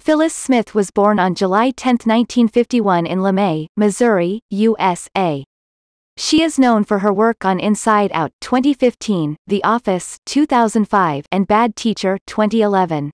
Phyllis Smith was born on July 10, 1951 in LeMay, Missouri, USA. She is known for her work on Inside Out 2015, The Office 2005, and Bad Teacher 2011.